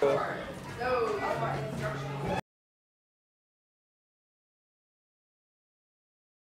Four. No.